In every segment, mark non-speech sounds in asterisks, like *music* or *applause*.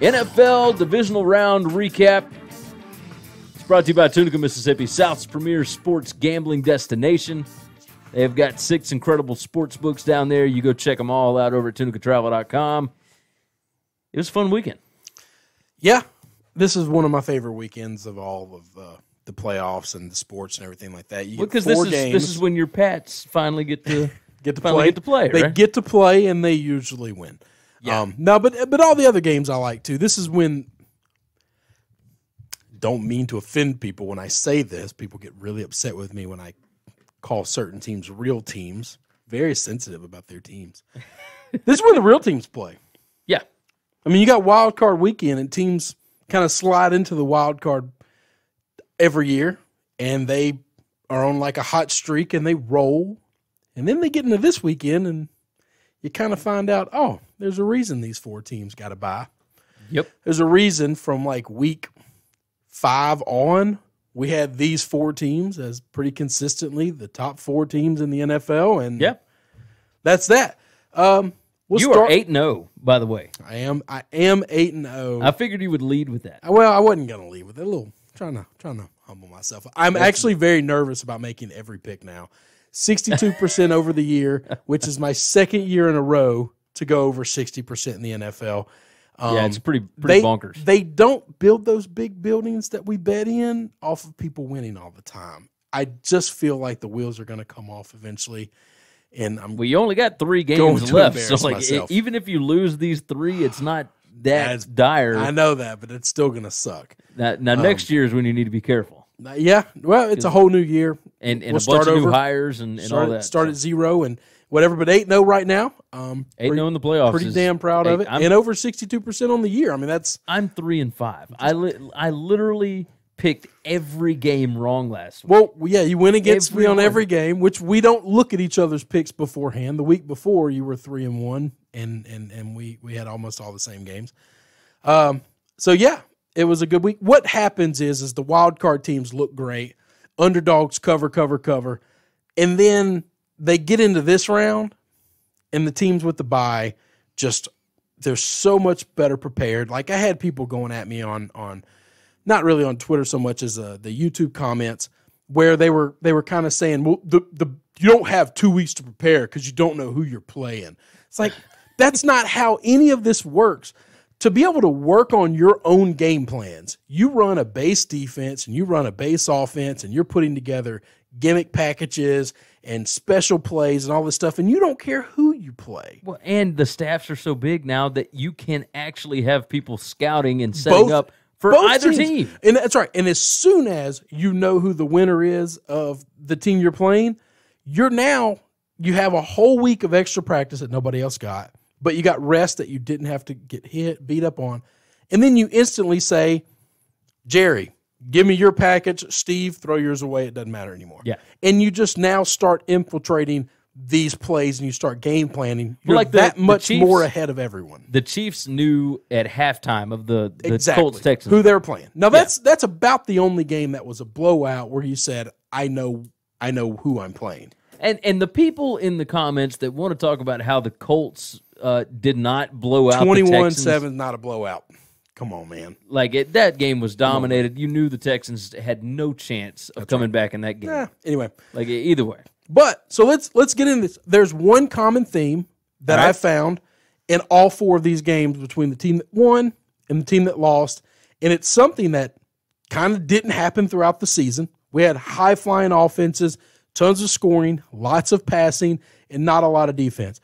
NFL divisional round recap. It's brought to you by Tunica, Mississippi, South's premier sports gambling destination. They've got six incredible sports books down there. You go check them all out over at tunicatravel.com. It was a fun weekend. Yeah, this is one of my favorite weekends of all of uh, the playoffs and the sports and everything like that. You Because four this is games, this is when your Pats finally get to *laughs* get to finally play. get to play, They right? get to play and they usually win. Yeah. Um, no, but but all the other games I like too. This is when. Don't mean to offend people when I say this. People get really upset with me when I call certain teams real teams. Very sensitive about their teams. *laughs* this is where the real teams play. yeah. I mean, you got wild card weekend, and teams kind of slide into the wild card every year, and they are on like a hot streak, and they roll, and then they get into this weekend, and you kind of find out, oh, there's a reason these four teams got to bye. Yep. There's a reason from like week five on, we had these four teams as pretty consistently the top four teams in the NFL, and yep. that's that. Um, we'll you start- are 8 and 0, by the way. I am. I am eight and oh. zero. I figured you would lead with that. Well, I wasn't gonna leave with it. A little trying to trying to humble myself. I'm actually very nervous about making every pick now. Sixty-two percent over the year, which is my second year in a row to go over sixty percent in the NFL. yeah, it's um, pretty pretty They bonkers. they don't build those big buildings that we bet in off of people winning all the time. I just feel like the wheels are going to come off eventually, and I'm Well, you only got three games left, so like e- even if you lose these three, it's not that That's- dire. I know that, but it's still going to suck. now, now next year is when you need to be careful, Yeah, well, it's a whole new year. and and We'll a bunch of new hires and, and start, all that. start at zero and whatever, but eight zero right now. Um, Eight pretty, no in the playoffs. pretty damn proud of it, I'm, and over sixty two percent on the year. I mean, that's I'm three and five. I li- I literally picked every game wrong last week. well, yeah. You win against me on every game, which we don't look at each other's picks beforehand. The week before, you were three and one, and and and we we had almost all the same games. Um, so yeah, it was a good week. What happens is is the wild card teams look great, underdogs cover cover cover, and then they get into this round, and the teams with the bye just they're so much better prepared. Like I had people going at me on on not really on Twitter so much as uh, the YouTube comments where they were they were kind of saying, well, the the you don't have two weeks to prepare because you don't know who you're playing. It's like that's not how any of this works. To be able to work on your own game plans, you run a base defense and you run a base offense, and you're putting together gimmick packages and special plays and all this stuff, and you don't care who you play. Well, and the staffs are so big now that you can actually have people scouting and setting Both- up for either teams. team. And that's right. And as soon as you know who the winner is of the team you're playing, you're now you have a whole week of extra practice that nobody else got, but you got rest that you didn't have to get hit, beat up on. And then you instantly say, Jerry, give me your package. Steve, throw yours away. It doesn't matter anymore. Yeah. And you just now start infiltrating these plays and you start game planning. You're like the- that much Chiefs- more ahead of everyone. The Chiefs knew at halftime of the, the exactly Colts Texans. who they're playing. Now that's that's about the only game that was a blowout where you said, "I know, I know who I'm playing." And and the people in the comments that want to talk about how the Colts uh, did not blow out Twenty-one Texans, seven, not a blowout. Come on, man. like it, that game was dominated. You knew the Texans had no chance of coming back in that game. Eh, anyway, Like either way, but so let's let's get into this. There's one common theme that right. I found in all four of these games between the team that won and the team that lost, and it's something that kind of didn't happen throughout the season. We had high flying offenses, tons of scoring, lots of passing, and not a lot of defense.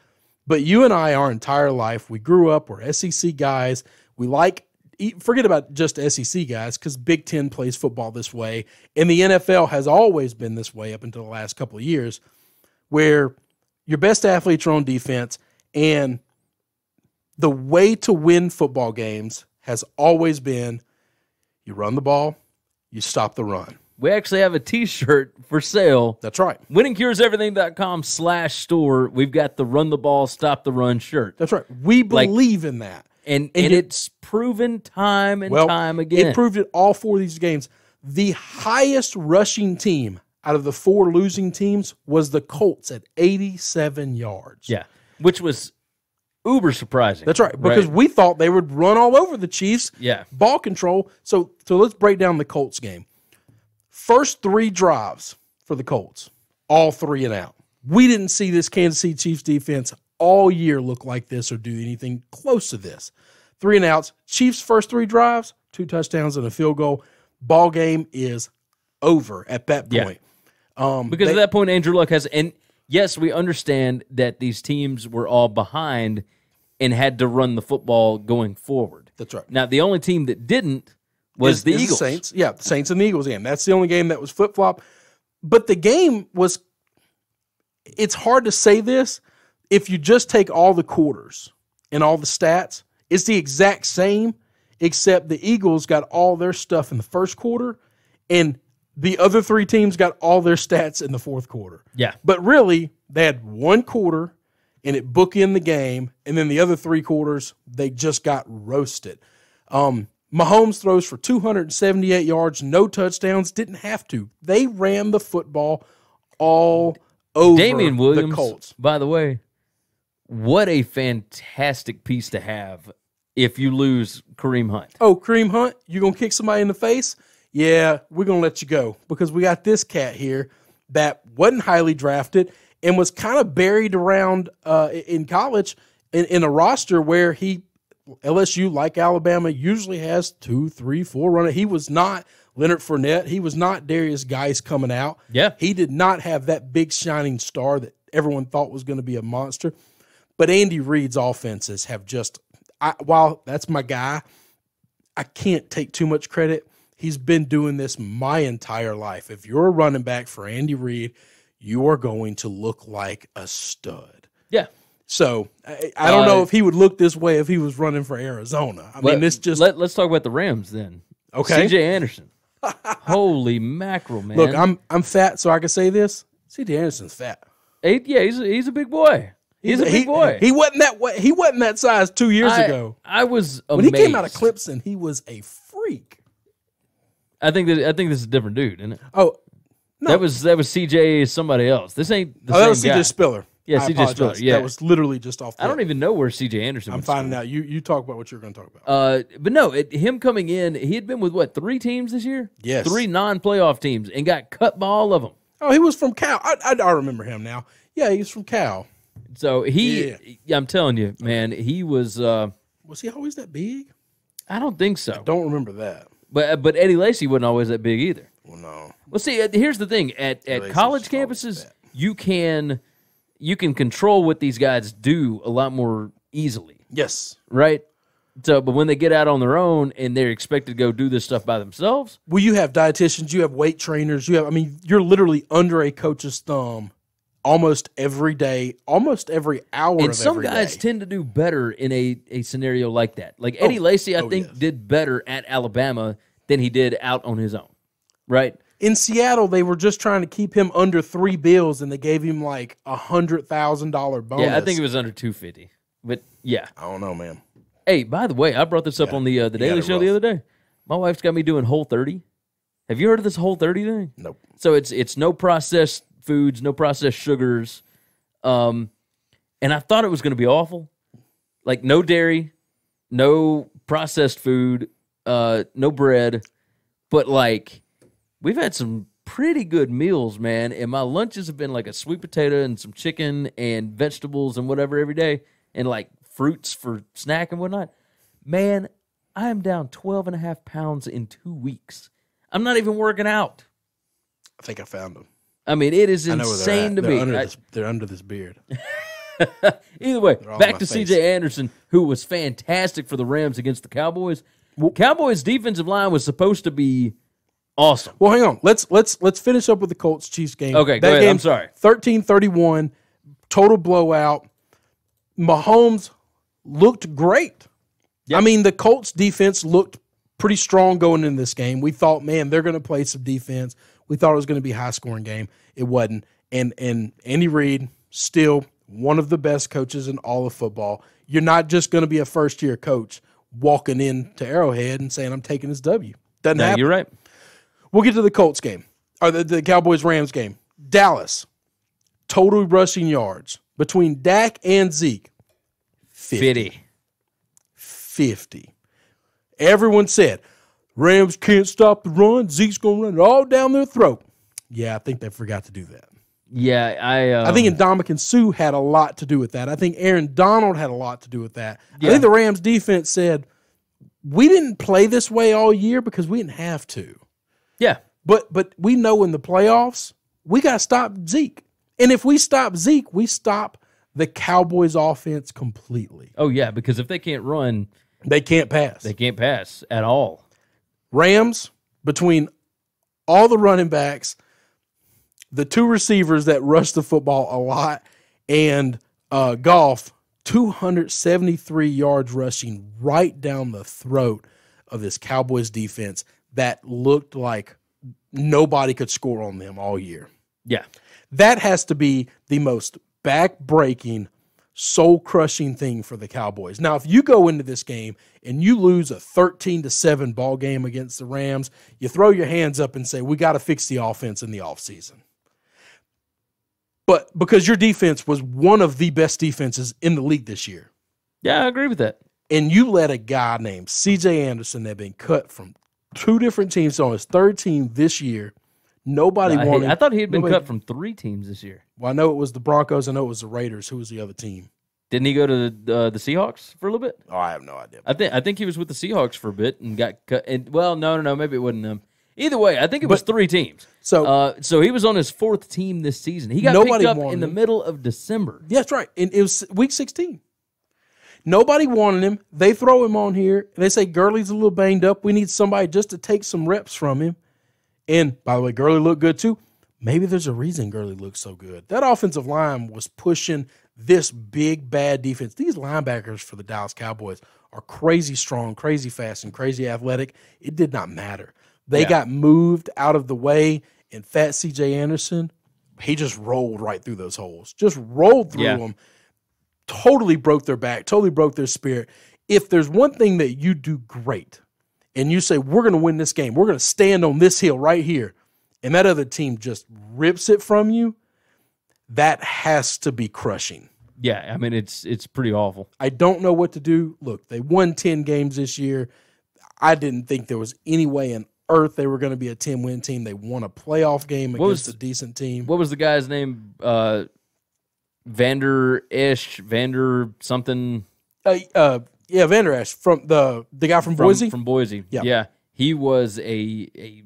But you and I, our entire life, we grew up, we're SEC guys. We like, forget about just SEC guys, because Big Ten plays football this way. And the NFL has always been this way up until the last couple of years, where your best athletes are on defense. And the way to win football games has always been you run the ball, you stop the run. We actually have a T-shirt for sale. That's right. winningcureseverything.com slash store we've got the run the ball stop the run shirt That's right. We Like- believe in that. and And and it's proven time and Well, time again It proved it all four of these games. The highest rushing team out of the four losing teams was the Colts at 87 yards. yeah which was uber surprising. That's right, because we thought they would run all over the Chiefs. Yeah. Ball control. So so let's break down the Colts game. First three drives for the Colts, all three and out. We didn't see this Kansas City Chiefs defense all year look like this or do anything close to this. Three and outs. Chiefs first three drives, two touchdowns and a field goal. Ball game is over at that Yeah. point. Um, because they- at that point, Andrew Luck has, and yes, we understand that these teams were all behind and had to run the football going forward. that's right. Now, the only team that didn't was is- the is Eagles. Saints. Yeah, the Saints and the Eagles game. That's the only game that was flip flop. But the game was. It's hard to say this if you just take all the quarters and all the stats. It's the exact same, except the Eagles got all their stuff in the first quarter, and the other three teams got all their stats in the fourth quarter. Yeah. But really, they had one quarter and it bookended the game, and then the other three quarters they just got roasted. Um, Mahomes throws for 278 yards, no touchdowns, didn't have to. They ran the football all over Damien Williams, the Colts. by the way, what a fantastic piece to have if you lose Kareem Hunt. Oh, Kareem Hunt, you gonna kick somebody in the face? Yeah, we're gonna let you go because we got this cat here that wasn't highly drafted and was kind of buried around uh, in college in, in a roster where he LSU, like Alabama, usually has two, three, four runner. He was not Leonard Fournette. He was not Derrius Guice coming out. Yeah. He did not have that big shining star that everyone thought was going to be a monster. But Andy Reid's offenses have just, I, while that's my guy, I can't take too much credit. He's been doing this my entire life. If you're a running back for Andy Reid, you are going to look like a stud. Yeah. So I, I don't know Uh, if he would look this way if he was running for Arizona. I mean, it's just let, us talk about the Rams then. Okay. CJ Anderson. Holy mackerel, man. look. I'm I'm fat, so I can say this. C.J. Anderson's fat. He- yeah, he's a, he's a big boy. He's, a big he, boy. He wasn't that way. He wasn't that size two years I, ago. I was When he came out of Clemson, he was a freak. I think that I think this is a different dude, isn't it? Oh, no. That was that was CJ somebody else. This ain't the oh, that was same C.J. guy. Spiller. Yeah, I C.J. Spiller, yeah. that was literally just off. The I don't even know where CJ Anderson. I'm finding school. out. You you talk about what you're going to talk about. Uh, but no, it, him coming in, he had been with what three teams this year? Yes. three non-playoff teams, and got cut by all of them. oh, he was from Cal. I, I, I remember him now. Yeah, he was from Cal. So he, Yeah. I'm telling you, man, he was. Uh, Was he always that big? I don't think so, Don't remember that. but but Eddie Lacy wasn't always that big either. Well, no. Well, see, uh, here's the thing: at at Lacy's college campuses, you can you can control what these guys do a lot more easily, Yes. right? So, but when they get out on their own and they're expected to go do this stuff by themselves, Well, you have dietitians, you have weight trainers, you have. I mean, you're literally under a coach's thumb almost every day, almost every hour. and some guys day. tend to do better in a, a scenario like that. Like Eddie Oh, Lacy, I oh, think yes. did better at Alabama than he did out on his own, right? In Seattle, they were just trying to keep him under three bills, and they gave him like a hundred thousand dollar bonus. Yeah, I think it was under two fifty, but yeah. I don't know, man. Hey, by the way, I brought this up on the uh, the Daily it Show the other day. My wife's got me doing Whole 30. Have you heard of this Whole 30 thing? Nope. So it's it's no processed foods, no processed sugars. Um and I thought it was going to be awful. Like no dairy, no processed food, uh no bread, but like we've had some pretty good meals, man, and my lunches have been like a sweet potato and some chicken and vegetables and whatever every day and like fruits for snack and whatnot. Man, I am down 12 and a half pounds in 2 weeks. I'm not even working out. I think I found them. I mean, it is I know where they're insane to they're me. Under I- this, they're under this beard. *laughs* Either way, back to face. CJ Anderson, who was fantastic for the Rams against the Cowboys. Cowboys' defensive line was supposed to be awesome. Well, hang on. Let's let's let's finish up with the Colts Chiefs game. Okay, go ahead. I'm sorry. 13-31, total blowout. Mahomes looked great. I mean, the Colts defense looked pretty strong going into this game. We thought, man, they're going to play some defense. We thought it was going to be a high scoring game. It wasn't. And and Andy Reid still one of the best coaches in all of football. You're not just going to be a first year coach walking into Arrowhead and saying I'm taking this W. Doesn't No, happen. you're right. We'll get to the Colts game or the, the Cowboys Rams game. Dallas, total rushing yards between Dak and Zeke, Fitty. 50. Everyone said, Rams can't stop the run. Zeke's going to run it all down their throat. Yeah, I think they forgot to do that. Yeah, I. Um, I think Ndamukong Suh had a lot to do with that. I think Aaron Donald had a lot to do with that. I think the Rams defense said, we didn't play this way all year because we didn't have to. Yeah, But but we know in the playoffs, we got to stop Zeke. And if we stop Zeke, we stop the Cowboys offense completely. oh yeah, because if they can't run, They can't pass. they can't pass at all. Rams between all the running backs, the two receivers that rush the football a lot, and uh, Goff, 273 yards rushing right down the throat of this Cowboys defense that looked like nobody could score on them all year. Yeah, That has to be the most back-breaking, soul-crushing thing for the Cowboys. Now, if you go into this game and you lose a 13 to 7 ball game against the Rams, you throw your hands up and say, "We got to fix the offense in the offseason." But because your defense was one of the best defenses in the league this year, yeah, I agree with that. and you let a guy named CJ Anderson that had been cut from two different teams on his third team this year, nobody I, wanted. I thought he had been nobody- cut from three teams this year. Well, I know it was the Broncos. I know it was the Raiders. Who was the other team? Didn't he go to the uh, the Seahawks for a little bit? Oh, I have no idea. I think I think he was with the Seahawks for a bit and got cut. And well, no, no, no, maybe it wasn't them. Either way, I think it was three teams. So Uh, so he was on his fourth team this season. He got Nobody picked up wanted in the him. middle of December. yeah, that's right. And it was week 16. Nobody wanted him. They throw him on here. They say Gurley's a little banged up. We need somebody just to take some reps from him. And by the way, Gurley looked good too. Maybe there's a reason Gurley looks so good. That offensive line was pushing this big bad defense. These linebackers for the Dallas Cowboys are crazy strong, crazy fast, and crazy athletic. It did not matter. They Yeah. got moved out of the way, and Fat CJ Anderson, he just rolled right through those holes. Just rolled through Yeah. them. Totally broke their back, totally broke their spirit. If there's one thing that you do great, and you say, We're going to win this game, we're going to stand on this hill right here, and that other team just rips it from you, that has to be crushing. Yeah, I mean it's it's pretty awful. I don't know what to do. Look, they won 10 games this year. I didn't think there was any way in earth they were going to be a 10 win team. They won a playoff game What was against a decent team. What was the guy's name? Uh, Vander Ish, Vander something Uh, uh, yeah, Vander Esch from the the guy from, from Boise. From Boise. Yeah. yeah. He was a a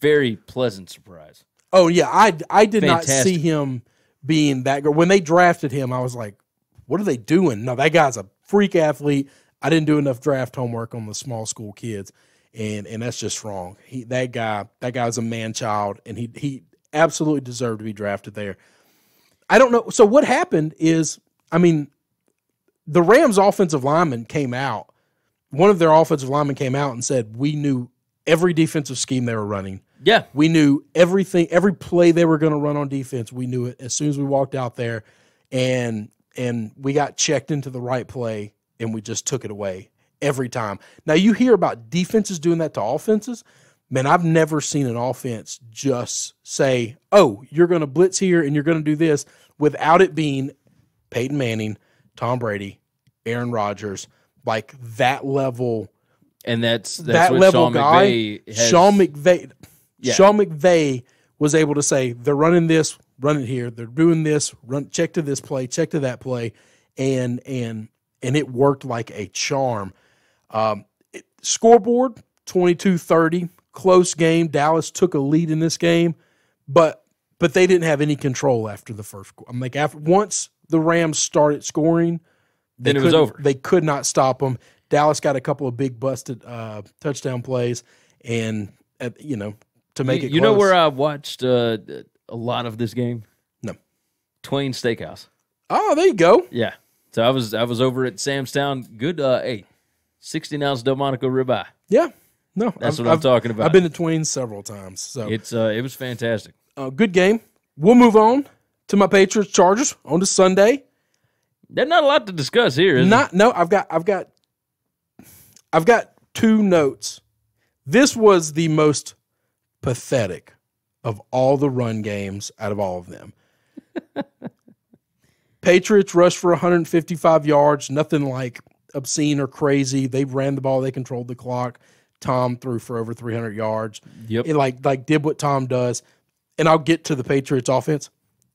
very pleasant surprise. oh yeah, I I did not see him being that good. When they drafted him, I was like, what are they doing? No, that guy's a freak athlete. I didn't do enough draft homework on the small school kids, and and that's just wrong. He that guy that guy's a man child, and he he absolutely deserved to be drafted there. I don't know. So what happened is, I mean, the Rams offensive lineman came out. One of their offensive linemen came out and said, "We knew every defensive scheme they were running. Yeah, We knew everything, every play they were going to run on defense. We knew it as soon as we walked out there, and and we got checked into the right play, and we just took it away every time. Now you hear about defenses doing that to offenses. Man, I've never seen an offense just say, "Oh, you're going to blitz here and you're going to do this," without it being Peyton Manning, Tom Brady, Aaron Rodgers, like that level and that's that's that what level Sean guy, McVay has, Sean McVay, Yeah. Sean McVay was able to say they're running this, run it here. They're doing this, run check to this play, check to that play, and and and it worked like a charm. Um, it- scoreboard 22-30, close game. Dallas took a lead in this game, but but they didn't have any control after the first. I'm like after once the Rams started scoring, Then it was over. They could not stop them. Dallas got a couple of big busted uh, touchdown plays, and uh, you know to make you, it. you know where I watched uh, a lot of this game? No. Twain Steakhouse. Oh, there you go. Yeah. So I was I was over at Sam's Town. Good uh hey, sixteen ounce Delmonico ribeye. Yeah, no, That's I've- what I'm I've- talking about. I've been to Twins several times, so It's uh it was fantastic. uh, good game. We'll move on to my Patriots Chargers on to Sunday. There's not a lot to discuss here, is Not no, I've got I've got I've got two notes. This was the most pathetic of all the run games out of all of them. *laughs* Patriots rushed for 155 yards, nothing like obscene or crazy. They ran the ball, they controlled the clock. Tom threw for over 300 yards. Yep. It like like did what Tom does. And I'll get to the Patriots offense.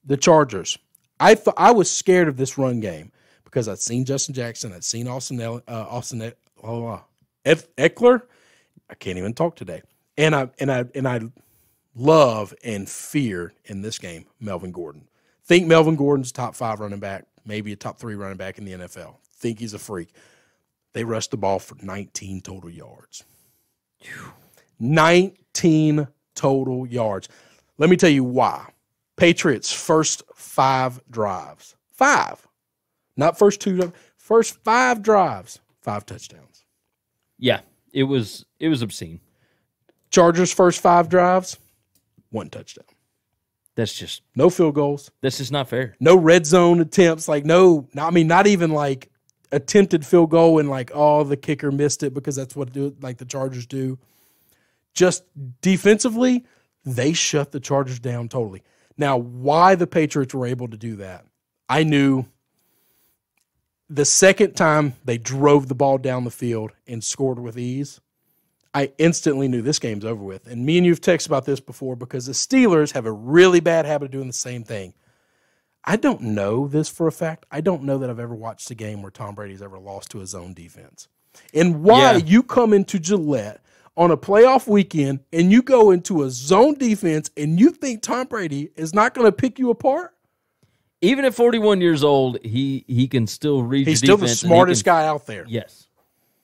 The Chargers. I thought I was scared of this run game because I'd seen Justin Jackson, I'd seen Austin uh, Austin E- oh, uh, Ekeler. I can't even talk today. And I and I and I love and fear in this game Melvin Gordon. Think Melvin Gordon's top five running back, maybe a top three running back in the NFL. Think he's a freak. They rushed the ball for 19 total yards. 19 total yards. Let me tell you why. Patriots' first five drives, five, not first two, first five drives, five touchdowns. Yeah, it was it was obscene. Chargers' first five drives, one touchdown. That's just No field goals, that's just not fair. no red zone attempts. Like no, I mean not even like attempted field goal and like oh the kicker missed it because that's what do like the Chargers do. Just defensively, they shut the Chargers down totally. Now, why the Patriots were able to do that, I knew. The second time they drove the ball down the field and scored with ease, I instantly knew this game's over with. And me and you've texted about this before because the Steelers have a really bad habit of doing the same thing. I don't know this for a fact. I don't know that I've ever watched a game where Tom Brady's ever lost to his own defense. And why Yeah. you come into Gillette on a playoff weekend and you go into a zone defense and you think Tom Brady is not going to pick you apart? Even at 41 years old, he he can still read. He's still the smartest can- guy out there. Yes,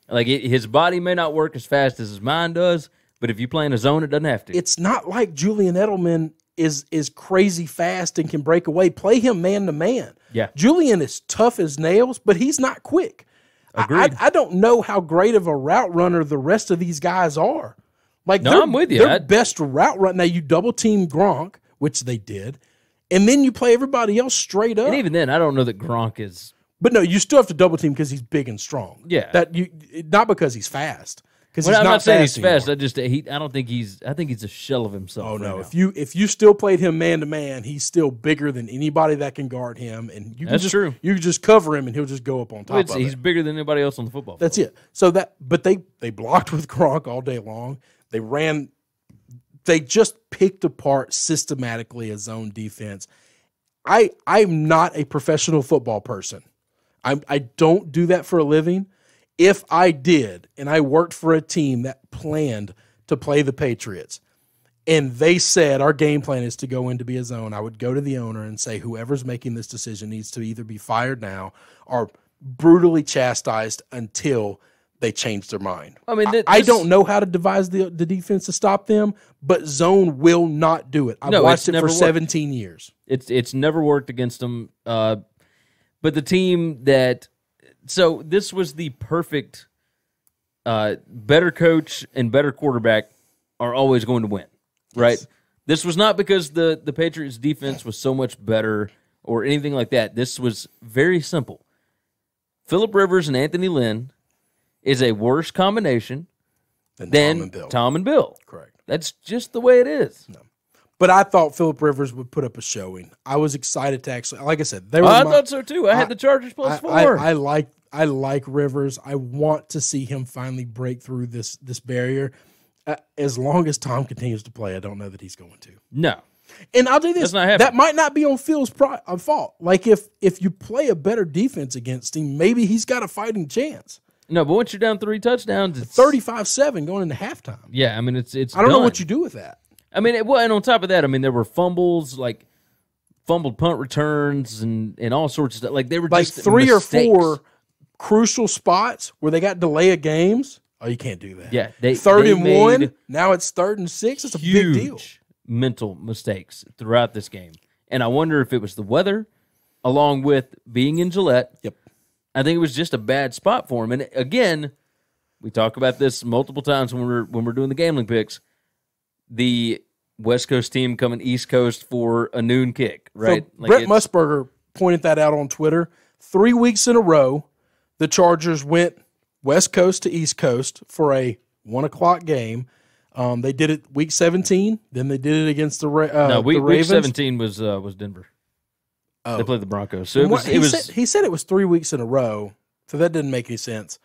like it, his body may not work as fast as his mind does, but if you play in a zone, it doesn't have to. It's not like Julian Edelman is is crazy fast and can break away. Play him man to man. Yeah. Julian is tough as nails, but he's not quick. I- Agreed. I, I don't know how great of a route runner the rest of these guys are. Like No, I'm with you. Their I- best route run. Now you double team Gronk, which they did, and then you play everybody else straight up. and even then, I don't know that Gronk is. but no, you still have to double team because he's big and strong. Yeah. that you not because he's fast. Because Well, I'm not, not saying he's anymore. fast. I just he. I don't think he's. I think he's a shell of himself. Oh right no! now. If you if you still played him man to man, he's still bigger than anybody that can guard him, and you can That's just, true. You can just cover him, and he'll just go up on top of he's it. bigger than anybody else on the football. That's field. it. So that, but they they blocked *laughs* with Gronk all day long. They ran, they just picked apart systematically a zone defense. I I'm not a professional football person. I I don't do that for a living. If I did, and I worked for a team that planned to play the Patriots, and they said our game plan is to go in to be a zone, I would go to the owner and say whoever's making this decision needs to either be fired now or brutally chastised until they change their mind. I mean, I don't know how to devise the the defense to stop them, but zone will not do it. I've No, watched it for worked. 17 years. It's it's never worked against them. Uh, but the team that so this was the perfect uh, better coach and better quarterback are always going to win, right? This was not because the the Patriots defense was so much better or anything like that. This was very simple. Philip Rivers and Anthony Lynn is a worse combination Than than Tom and Bill. Tom and Bill. Correct. That's just the way it is. But I thought Philip Rivers would put up a showing. I was excited to actually, like I said, they were. I my- thought so too. I had the Chargers plus I, four. I, I like I like Rivers. I want to see him finally break through this this barrier. Uh, as long as Tom continues to play, I don't know that he's going to. no. And I'll do this. Not that might not be on Phil's pro- uh, fault. Like if if you play a better defense against him, maybe he's got a fighting chance. No, but once you're down three touchdowns, it's 35-7 going into halftime. Yeah, I mean it's it's. I don't know what you do with that. I mean, it, well, and on top of that, I mean there were fumbles, like fumbled punt returns, and and all sorts of stuff. Like they were Like just three mistakes. or four crucial spots where they got delay of games. Oh, you can't do that. Yeah, they third they and one. Now it's third and six. It's a big deal. mental mistakes throughout this game, and I wonder if it was the weather, along with being in Gillette. Yep. I think it was just a bad spot for him. And again, we talk about this multiple times when we're when we're doing the gambling picks. The West Coast team coming East Coast for a noon kick, right? So Brent Musburger pointed that out on Twitter. Three weeks in a row, the Chargers went West Coast to East Coast for a one o'clock game. Um, they did it week seventeen. Then they did it against the uh, no, week, the week seventeen was uh, was Denver. Oh. They played the Broncos. So it was. he, was said, he said it was three weeks in a row, so that didn't make any sense.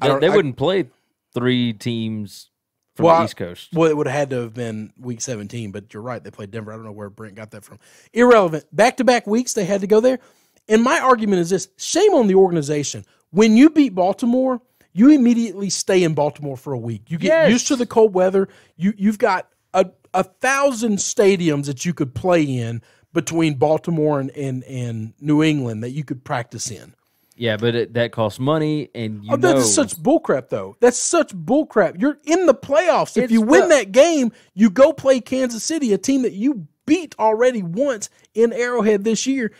I they, they I- wouldn't play three teams from Well, the East Coast. Well, it would have had to have been week 17, but you're right. They played Denver. I don't know where Brent got that from. Irrelevant. Back to back weeks, they had to go there. And my argument is this shame on the organization. When you beat Baltimore, you immediately stay in Baltimore for a week. You get Yes. used to the cold weather. You, you've got a, a thousand stadiums that you could play in between Baltimore and, and, and New England that you could practice in. Yeah, but it, that costs money, and you Oh, know that's such bullcrap, though. That's such bullcrap. You're in the playoffs. If you win that game, you go play Kansas City, a team that you beat already once in Arrowhead this year,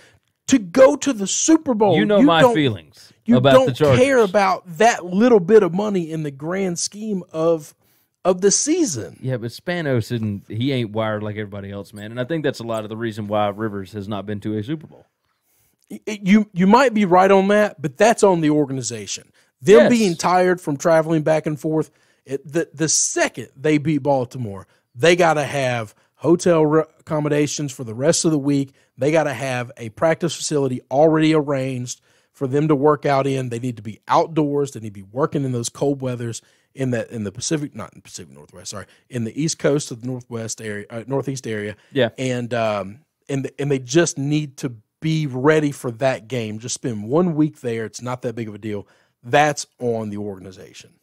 to go to the Super Bowl. you know my don't- feelings You about don't the care about that little bit of money in the grand scheme of of the season. Yeah, but Spanos isn't. He ain't wired like everybody else, man. And I think that's a lot of the reason why Rivers has not been to a Super Bowl. You you might be right on that, but that's on the organization. Them Yes. being tired from traveling back and forth. It, the the second they beat Baltimore, they got to have hotel re- accommodations for the rest of the week. They got to have a practice facility already arranged for them to work out in. They need to be outdoors. They need to be working in those cold weathers in the in the Pacific, not in the Pacific Northwest. Sorry, in the East Coast of the Northwest area, uh, Northeast area Yeah, and um, and and they just need to be ready for that game. Just spend one week there. It's not that big of a deal. That's on the organization.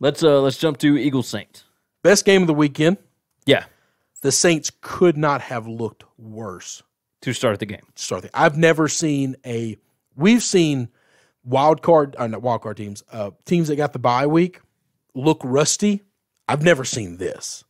let's uh let's jump to Eagle Saint. Best game of the weekend. Yeah, The Saints could not have looked worse to start the game. start. The, I've never seen a. We've seen wild card, uh, not wild card teams, uh, teams that got the bye week look rusty. I've never seen this.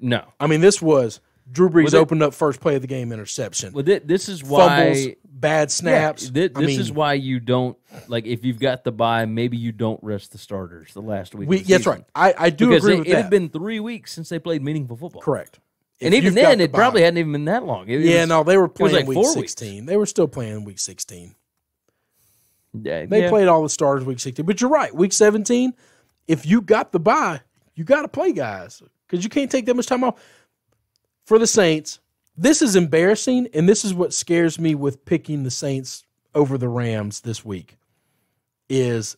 No, I mean, this was Drew Brees Well, opened up first play of the game interception. well, thi- this is why. fumbles, bad snaps. Yeah, thi- I this mean, is why you don't like if you've got the bye. Maybe you don't rest the starters the last week. we, the that's right. I, I do Because agree it that. had been three weeks since they played meaningful football. correct. And even then, the it probably hadn't even been that long. It- it yeah, was- no, they were playing like week four weeks. sixteen. They were still playing week sixteen. yeah, They yeah. played all the starters week sixteen. But you're right, week seventeen. If you got the bye, you got to play guys because you can't take that much time off. For the Saints, this is embarrassing, and this is what scares me with picking the Saints over the Rams this week. Is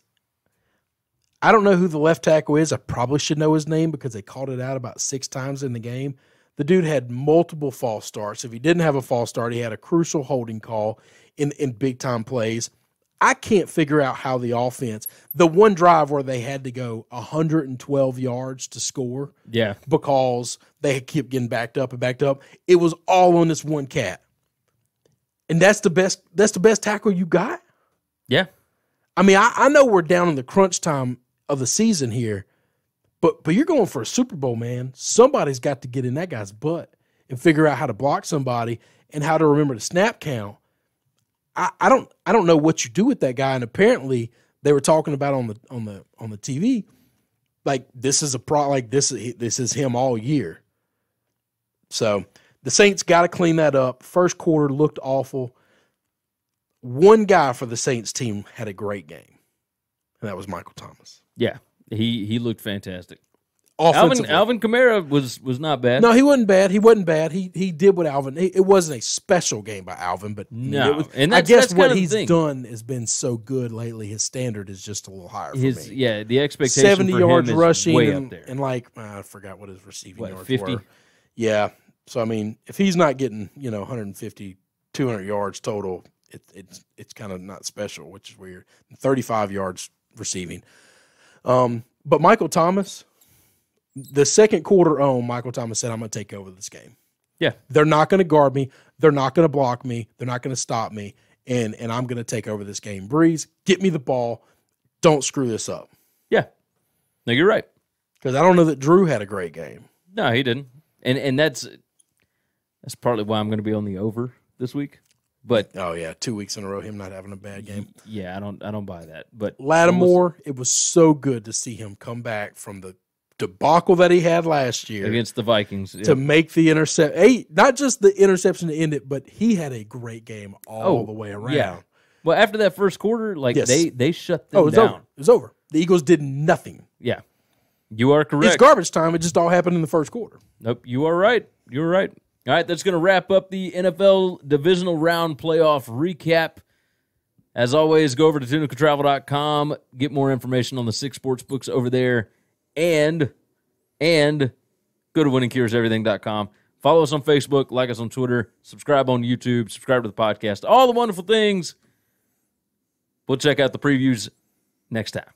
I don't know who the left tackle is. I probably should know his name because they called it out about six times in the game. The dude had multiple false starts. If he didn't have a false start, he had a crucial holding call in in big time plays. I can't figure out how the offense, the one drive where they had to go 112 yards to score yeah. because they kept getting backed up and backed up. It was all on this one cat. And that's the best that's the best tackle you got? Yeah. I mean, I, I know we're down in the crunch time of the season here, but but you're going for a Super Bowl, man. Somebody's got to get in that guy's butt and figure out how to block somebody and how to remember the snap count. I, I don't I don't know what you do with that guy. And apparently they were talking about on the on the on the TV, like this is a pro like this is this is him all year. So the Saints got to clean that up. First quarter looked awful. One guy for the Saints team had a great game, and that was Michael Thomas. Yeah. He he looked fantastic. Alvin Alvin Kamara was was not bad. no, he wasn't bad. He wasn't bad. He he did what Alvin. It, it wasn't a special game by Alvin, but No, it was, and I guess that's what he's thing. done has been so good lately. His standard is just a little higher for His me. yeah, the expectation Seventy yards rushing way and, and like uh, I forgot what his receiving What, yards 50? were. Yeah. So I mean, if he's not getting you know 150, 200 yards total, it, it's it's kind of not special, which is weird. 35 yards receiving. Um, but Michael Thomas, the second quarter on, Michael Thomas said, "I'm going to take over this game. Yeah. They're not going to guard me. They're not going to block me. They're not going to stop me, and and I'm going to take over this game. Brees, get me the ball. Don't screw this up." yeah. No, you're right. Because I don't know that Drew had a great game. No, he didn't. And and that's that's partly why I'm going to be on the over this week. But Oh yeah, two weeks in a row, him not having a bad game. yeah, I don't I don't buy that. But Lattimore, it was so good to see him come back from the debacle that he had last year against the Vikings, to make the intercept. Hey, not just the interception to end it, but he had a great game all Oh, the way around. yeah. well after that first quarter, like Yes. they they shut them Oh, it was down. over. It was over. The Eagles did nothing. Yeah, you are correct. It's garbage time. It just all happened in the first quarter. Nope, you are right. You're right. All right, that's going to wrap up the NFL divisional round playoff recap. As always, go over to tunicatravel.com, get more information on the six sports books over there, and and go to winningcureseverything.com. Follow us on Facebook, like us on Twitter, subscribe on YouTube, subscribe to the podcast, all the wonderful things. We'll check out the previews next time.